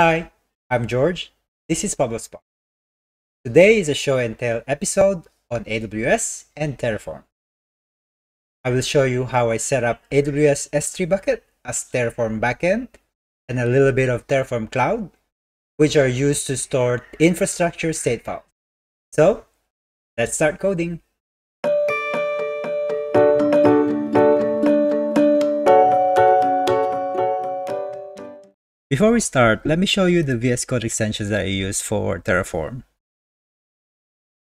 Hi, I'm George. This is Pablo's Spot. Today is a show and tell episode on AWS and Terraform. I will show you how I set up AWS S3 bucket as Terraform backend and a little bit of Terraform Cloud, which are used to store infrastructure state files. So, let's start coding. Before we start, let me show you the VS Code extensions that I use for Terraform.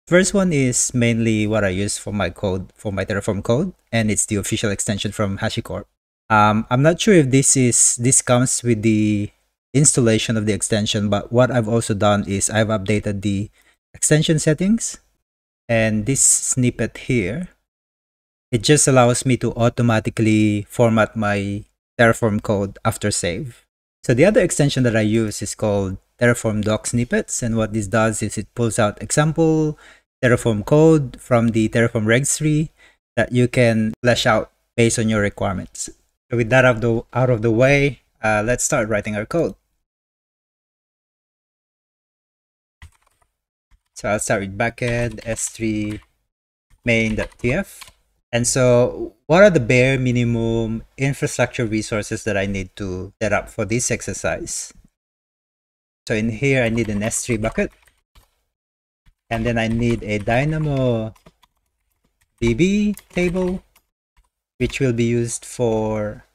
First one is mainly what I use for my code, for my Terraform code, and it's the official extension from HashiCorp. Um, I'm not sure if this is this comes with the installation of the extension, but what I've also done is I've updated the extension settings, and this snippet here, it just allows me to automatically format my Terraform code after save. So the other extension that I use is called Terraform doc snippets. And what this does is it pulls out example Terraform code from the Terraform registry that you can flesh out based on your requirements. So with that out of the, out of the way, uh, let's start writing our code. So I'll start with backend s3 main.tf. And so what are the bare minimum infrastructure resources that I need to set up for this exercise? So in here, I need an S3 bucket. And then I need a Dynamo DB table, which will be used for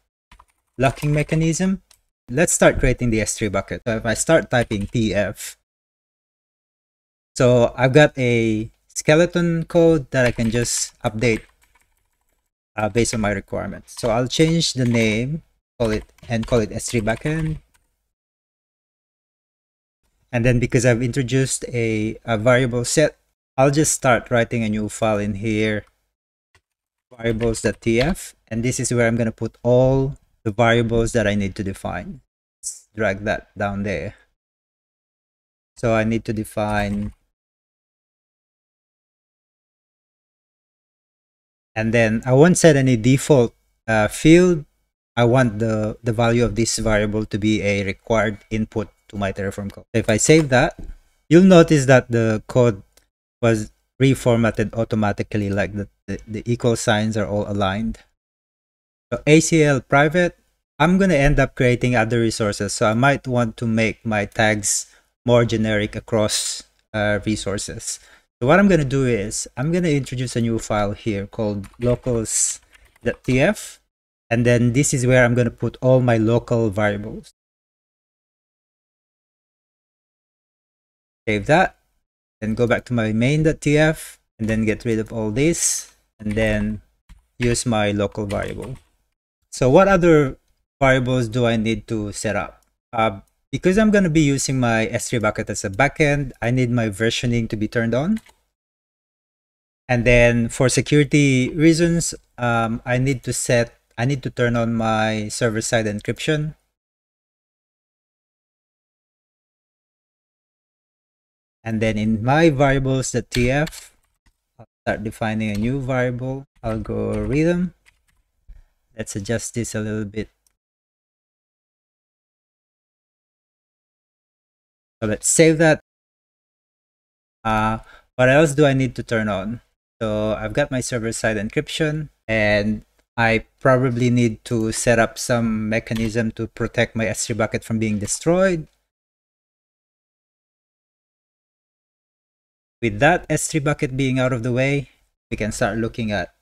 locking mechanism. Let's start creating the S3 bucket. So if I start typing tf, so I've got a skeleton code that I can just update uh, based on my requirements. So I'll change the name, call it and call it S3 backend. And then because I've introduced a, a variable set, I'll just start writing a new file in here, variables.tf. And this is where I'm going to put all the variables that I need to define. Let's drag that down there. So I need to define and then I won't set any default uh, field. I want the, the value of this variable to be a required input to my Terraform code. So if I save that, you'll notice that the code was reformatted automatically like the, the, the equal signs are all aligned. So ACL private, I'm going to end up creating other resources. So I might want to make my tags more generic across uh, resources. So what I'm going to do is I'm going to introduce a new file here called locals.tf. And then this is where I'm going to put all my local variables. Save that. Then go back to my main.tf and then get rid of all this and then use my local variable. So what other variables do I need to set up? Uh, because I'm going to be using my S3 bucket as a backend, I need my versioning to be turned on. And then for security reasons, um, I need to set, I need to turn on my server-side encryption. And then in my variables.tf, I'll start defining a new variable, algorithm. Let's adjust this a little bit So let's save that. Uh, what else do I need to turn on? So I've got my server-side encryption and I probably need to set up some mechanism to protect my S3 bucket from being destroyed. With that S3 bucket being out of the way, we can start looking at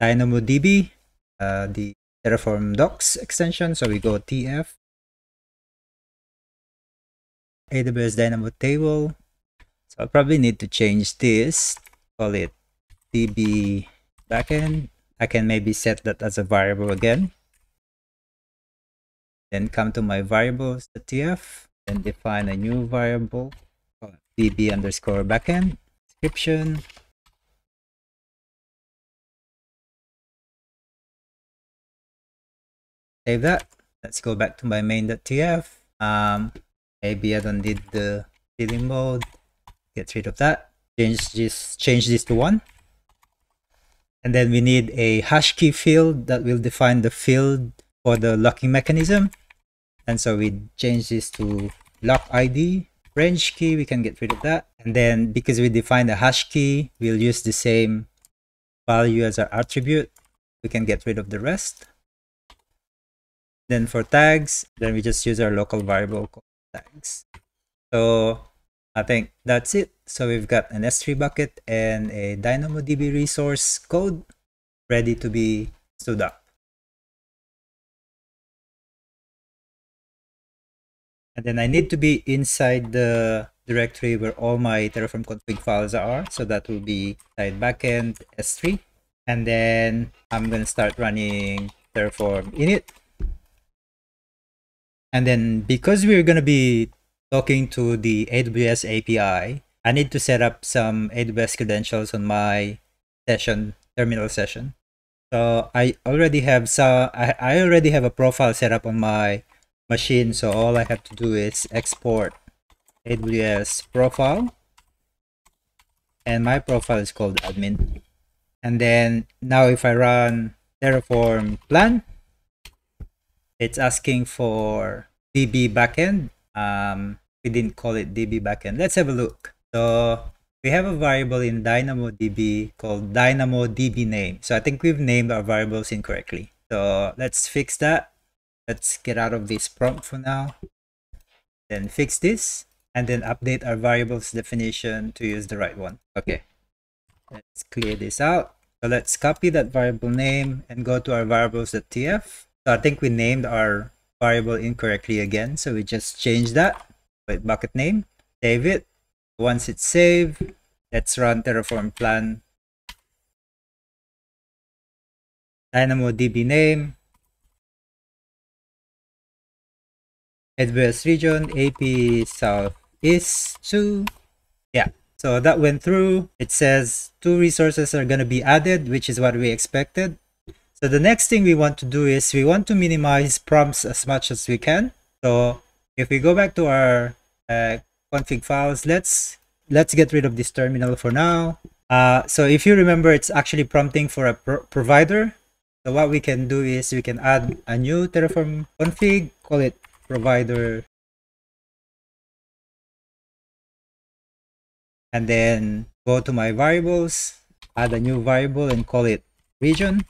DynamoDB, uh, the Terraform docs extension. So we go tf AWS Dynamo table. So I'll probably need to change this, call it DB backend. I can maybe set that as a variable again. Then come to my variables.tf and define a new variable called db underscore backend description. Save that. Let's go back to my main.tf. Um, maybe I don't need the billing mode. Get rid of that. Change this, change this to one. And then we need a hash key field that will define the field for the locking mechanism. And so we change this to lock ID, range key, we can get rid of that. And then because we define the hash key, we'll use the same value as our attribute. We can get rid of the rest. Then for tags, then we just use our local variable tags. So I think that's it. So we've got an S3 bucket and a DynamoDB resource code ready to be stood up. And then I need to be inside the directory where all my Terraform config files are. So that will be side backend S3. And then I'm going to start running Terraform init. And then because we're going to be talking to the AWS API, I need to set up some AWS credentials on my session, terminal session. So I already have so I, I already have a profile set up on my machine. So all I have to do is export AWS profile. And my profile is called admin. And then now if I run Terraform plan, it's asking for DB backend. Um, we didn't call it DB backend. Let's have a look. So we have a variable in DynamoDB called DynamoDB name. So I think we've named our variables incorrectly. So let's fix that. Let's get out of this prompt for now. Then fix this and then update our variables definition to use the right one. Okay. Let's clear this out. So let's copy that variable name and go to our variables.tf. So I think we named our variable incorrectly again. So we just change that with bucket name, save it. Once it's saved, let's run Terraform plan. DynamoDB name, AWS region, AP South is 2. Yeah, so that went through. It says two resources are going to be added, which is what we expected. So the next thing we want to do is we want to minimize prompts as much as we can. So if we go back to our uh, config files, let's let's get rid of this terminal for now. Uh, so if you remember, it's actually prompting for a pro provider. So what we can do is we can add a new Terraform config, call it provider and then go to my variables add a new variable and call it region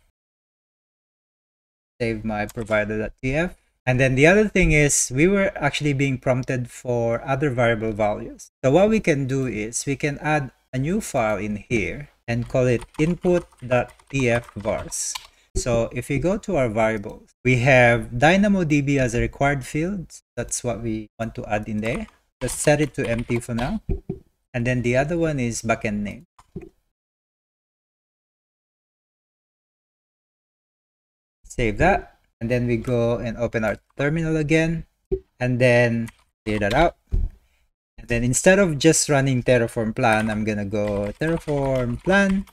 save my provider.tf and then the other thing is we were actually being prompted for other variable values so what we can do is we can add a new file in here and call it input.tf vars so if we go to our variables, we have DynamoDB as a required field. That's what we want to add in there. Let's set it to empty for now. And then the other one is backend name. Save that. And then we go and open our terminal again. And then clear that out. And then instead of just running Terraform plan, I'm to go Terraform plan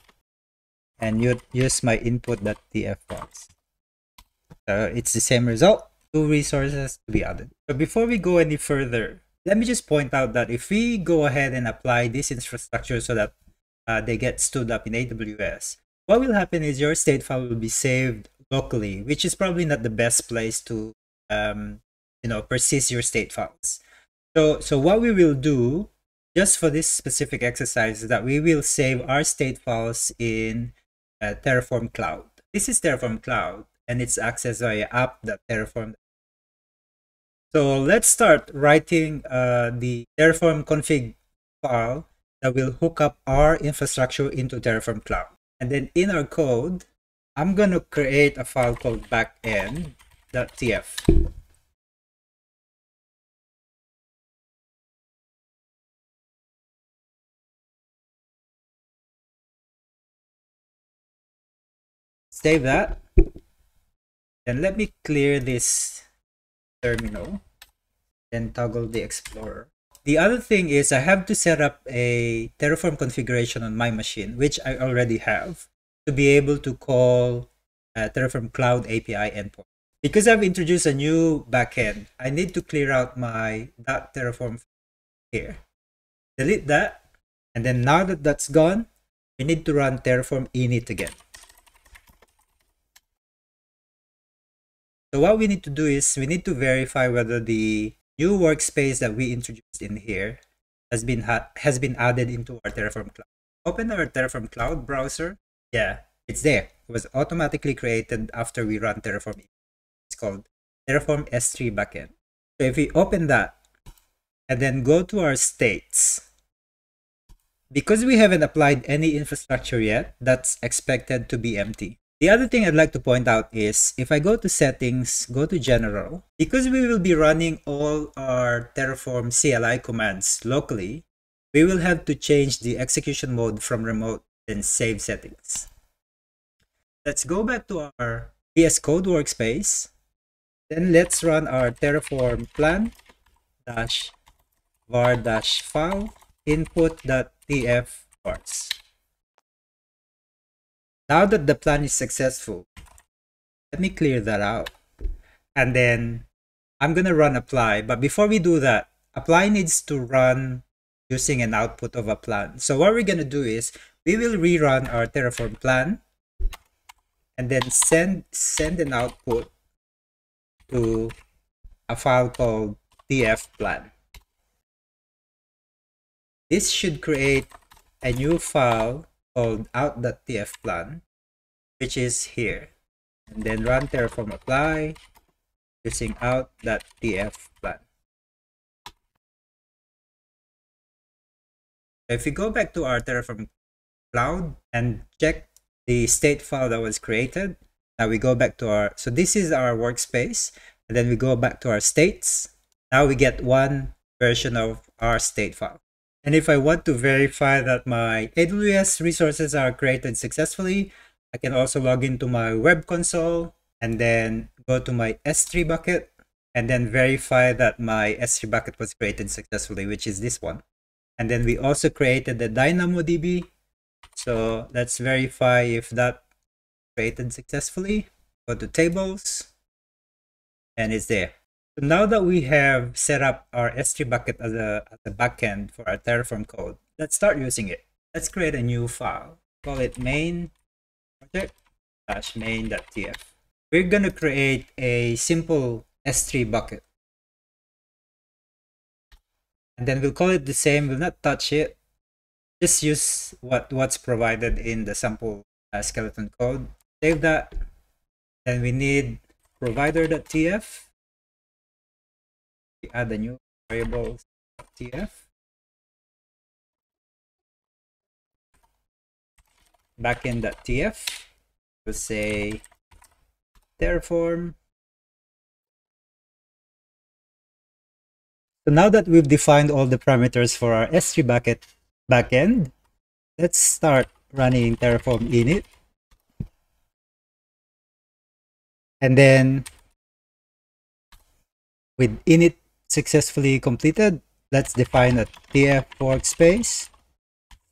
and use my input.tf files. So it's the same result, two resources to be added. But before we go any further, let me just point out that if we go ahead and apply this infrastructure so that uh, they get stood up in AWS, what will happen is your state file will be saved locally, which is probably not the best place to um, you know persist your state files. So so what we will do just for this specific exercise is that we will save our state files in uh, Terraform Cloud. This is Terraform Cloud and it's accessed via app.terraform. So let's start writing uh, the Terraform config file that will hook up our infrastructure into Terraform Cloud. And then in our code, I'm going to create a file called backend.tf. save that. Then let me clear this terminal. Then toggle the Explorer. The other thing is I have to set up a Terraform configuration on my machine, which I already have, to be able to call uh, Terraform Cloud API endpoint. Because I've introduced a new backend, I need to clear out my .terraform here. Delete that. And then now that that's gone, we need to run Terraform init again. So what we need to do is we need to verify whether the new workspace that we introduced in here has been has been added into our Terraform Cloud. Open our Terraform Cloud browser. Yeah, it's there. It was automatically created after we run Terraform. It's called Terraform S3 backend. So if we open that and then go to our states, because we haven't applied any infrastructure yet, that's expected to be empty. The other thing I'd like to point out is if I go to settings, go to general, because we will be running all our Terraform CLI commands locally, we will have to change the execution mode from remote and save settings. Let's go back to our VS Code workspace. Then let's run our Terraform plan dash var dash file input.tf parts. Now that the plan is successful, let me clear that out. And then I'm going to run apply. But before we do that, apply needs to run using an output of a plan. So what we're going to do is we will rerun our Terraform plan and then send, send an output to a file called tf plan. This should create a new file called out.tf plan, which is here. And then run terraform apply using out.tf plan. If we go back to our Terraform cloud and check the state file that was created, now we go back to our, so this is our workspace, and then we go back to our states. Now we get one version of our state file. And if I want to verify that my AWS resources are created successfully, I can also log into my web console and then go to my S3 bucket and then verify that my S3 bucket was created successfully, which is this one. And then we also created the DynamoDB. So let's verify if that created successfully. Go to tables and it's there. So now that we have set up our S3 bucket as a, as a backend for our Terraform code, let's start using it. Let's create a new file. Call it main project slash main.tf. We're going to create a simple S3 bucket. And then we'll call it the same. We'll not touch it. Just use what, what's provided in the sample uh, skeleton code. Save that. Then we need provider.tf we add a new variable tf backend.tf we'll say terraform so now that we've defined all the parameters for our s3 bucket backend let's start running terraform init and then with init successfully completed, let's define a TF workspace,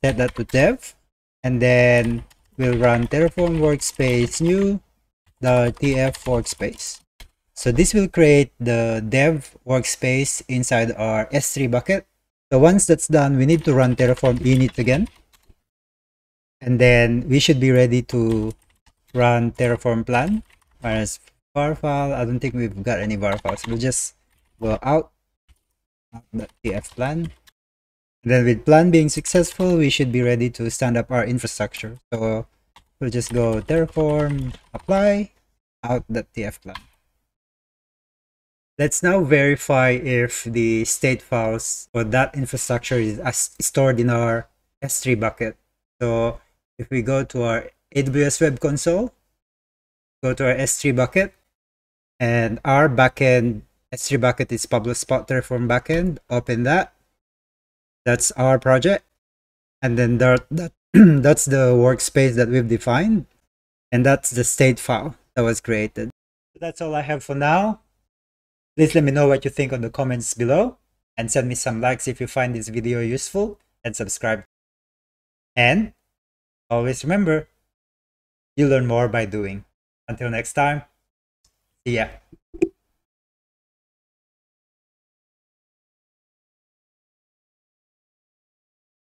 set that to dev, and then we'll run Terraform workspace new the TF workspace. So this will create the dev workspace inside our S3 bucket. So once that's done, we need to run Terraform init again. And then we should be ready to run Terraform plan. Whereas var file, I don't think we've got any var files. We'll just go out tf plan. And then with plan being successful, we should be ready to stand up our infrastructure. So we'll just go terraform apply out.tf plan. Let's now verify if the state files for that infrastructure is stored in our S3 bucket. So if we go to our AWS Web Console, go to our S3 bucket, and our backend S3 bucket is Pablo Spot Terraform backend. Open that. That's our project. And then that, that that's the workspace that we've defined. And that's the state file that was created. That's all I have for now. Please let me know what you think on the comments below and send me some likes if you find this video useful and subscribe. And always remember, you learn more by doing. Until next time, see ya.